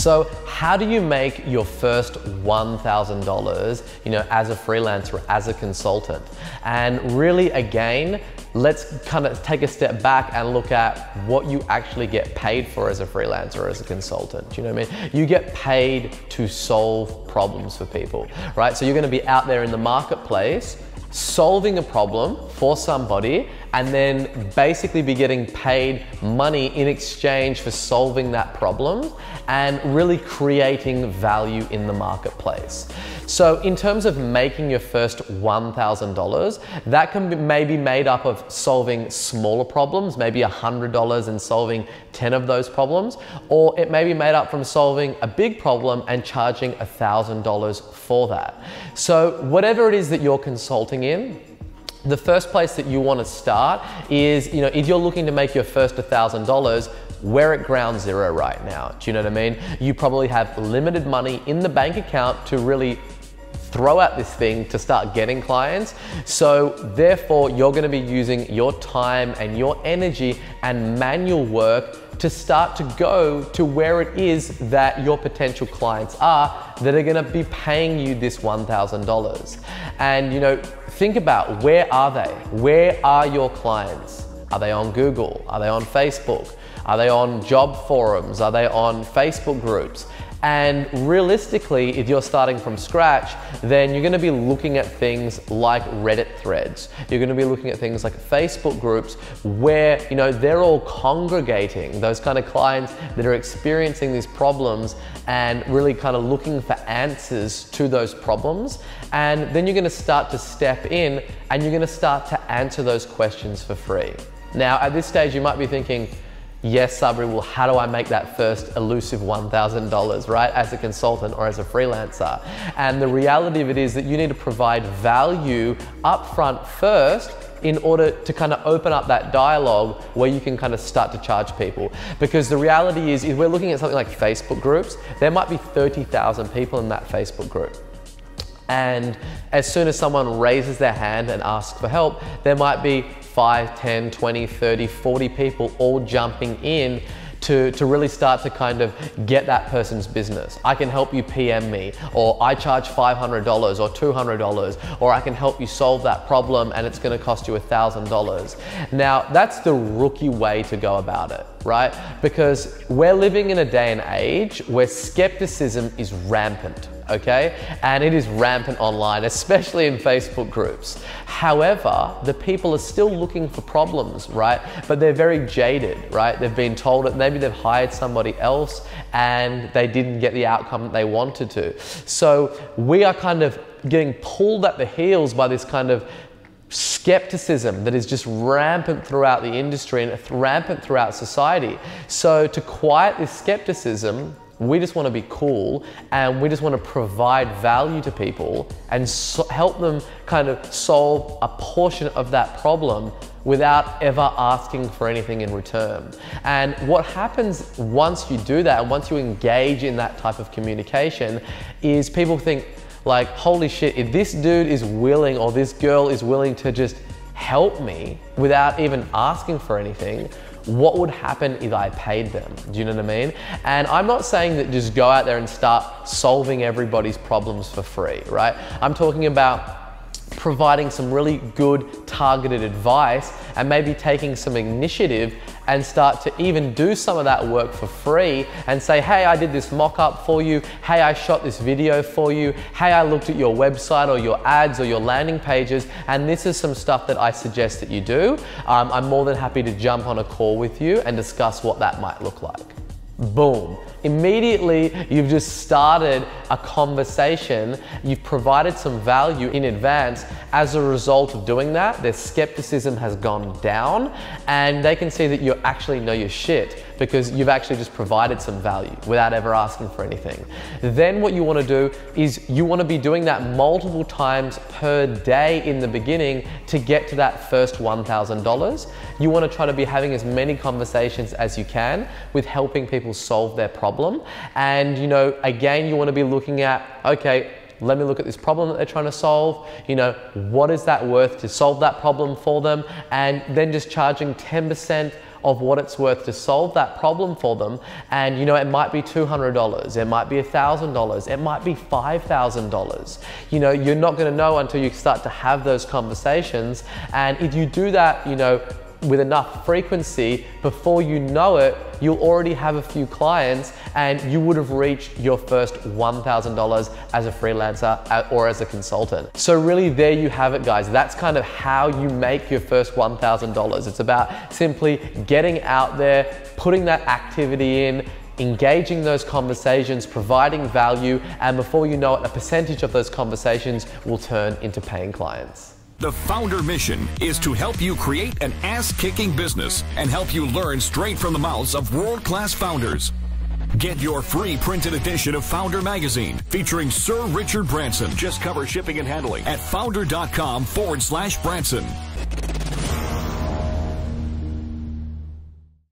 So how do you make your first $1,000, you know, as a freelancer, as a consultant? And really, again, let's kind of take a step back and look at what you actually get paid for as a freelancer, as a consultant. Do you know what I mean? You get paid to solve problems for people, right? So you're gonna be out there in the marketplace solving a problem for somebody and then basically be getting paid money in exchange for solving that problem and really creating value in the marketplace. So in terms of making your first $1,000, that can be maybe made up of solving smaller problems, maybe $100 and solving 10 of those problems, or it may be made up from solving a big problem and charging $1,000 for that. So whatever it is that you're consulting in, the first place that you want to start is, you know, if you're looking to make your first $1,000, we're at ground zero right now. Do you know what I mean? You probably have limited money in the bank account to really throw at this thing to start getting clients. So therefore, you're gonna be using your time and your energy and manual work to start to go to where it is that your potential clients are that are gonna be paying you this $1,000. And you know, think about where are they? Where are your clients? Are they on Google? Are they on Facebook? Are they on job forums? Are they on Facebook groups? And realistically, if you're starting from scratch, then you're gonna be looking at things like Reddit threads. You're gonna be looking at things like Facebook groups where, you know, they're all congregating, those kind of clients that are experiencing these problems and really kind of looking for answers to those problems. And then you're gonna start to step in and you're gonna start to answer those questions for free. Now, at this stage, you might be thinking, yes, Sabri, well, how do I make that first elusive $1,000, right, as a consultant or as a freelancer? And the reality of it is that you need to provide value upfront first in order to kind of open up that dialogue where you can kind of start to charge people. Because the reality is, if we're looking at something like Facebook groups, there might be 30,000 people in that Facebook group. And as soon as someone raises their hand and asks for help, there might be 5, 10, 20, 30, 40 people all jumping in to, to really start to kind of get that person's business. I can help you PM me, or I charge $500 or $200, or I can help you solve that problem and it's gonna cost you $1,000. Now, that's the rookie way to go about it, right? Because we're living in a day and age where skepticism is rampant okay? And it is rampant online, especially in Facebook groups. However, the people are still looking for problems, right? But they're very jaded, right? They've been told that maybe they've hired somebody else and they didn't get the outcome that they wanted to. So we are kind of getting pulled at the heels by this kind of skepticism that is just rampant throughout the industry and rampant throughout society. So to quiet this skepticism, we just want to be cool and we just want to provide value to people and so help them kind of solve a portion of that problem without ever asking for anything in return. And what happens once you do that once you engage in that type of communication is people think like, holy shit, if this dude is willing or this girl is willing to just help me without even asking for anything, what would happen if I paid them? Do you know what I mean? And I'm not saying that just go out there and start solving everybody's problems for free, right? I'm talking about providing some really good targeted advice and maybe taking some initiative and start to even do some of that work for free and say, hey, I did this mock up for you. Hey, I shot this video for you. Hey, I looked at your website or your ads or your landing pages, and this is some stuff that I suggest that you do. Um, I'm more than happy to jump on a call with you and discuss what that might look like. Boom. Immediately, you've just started a conversation. You've provided some value in advance. As a result of doing that, their skepticism has gone down and they can see that you actually know your shit because you've actually just provided some value without ever asking for anything. Then what you want to do is you want to be doing that multiple times per day in the beginning to get to that first $1,000. You want to try to be having as many conversations as you can with helping people solve their problem. And you know, again, you want to be looking at, okay, let me look at this problem that they're trying to solve. You know, what is that worth to solve that problem for them? And then just charging 10% of what it's worth to solve that problem for them. And you know, it might be $200, it might be $1,000, it might be $5,000. You know, you're not gonna know until you start to have those conversations. And if you do that, you know, with enough frequency, before you know it, you'll already have a few clients and you would have reached your first $1,000 as a freelancer uh, or as a consultant. So really there you have it guys. That's kind of how you make your first $1,000. It's about simply getting out there, putting that activity in, engaging those conversations, providing value, and before you know it, a percentage of those conversations will turn into paying clients. The Foundr mission is to help you create an ass kicking business and help you learn straight from the mouths of world class founders. Get your free printed edition of Foundr Magazine featuring Sir Richard Branson. Just cover shipping and handling at foundr.com forward slash Branson.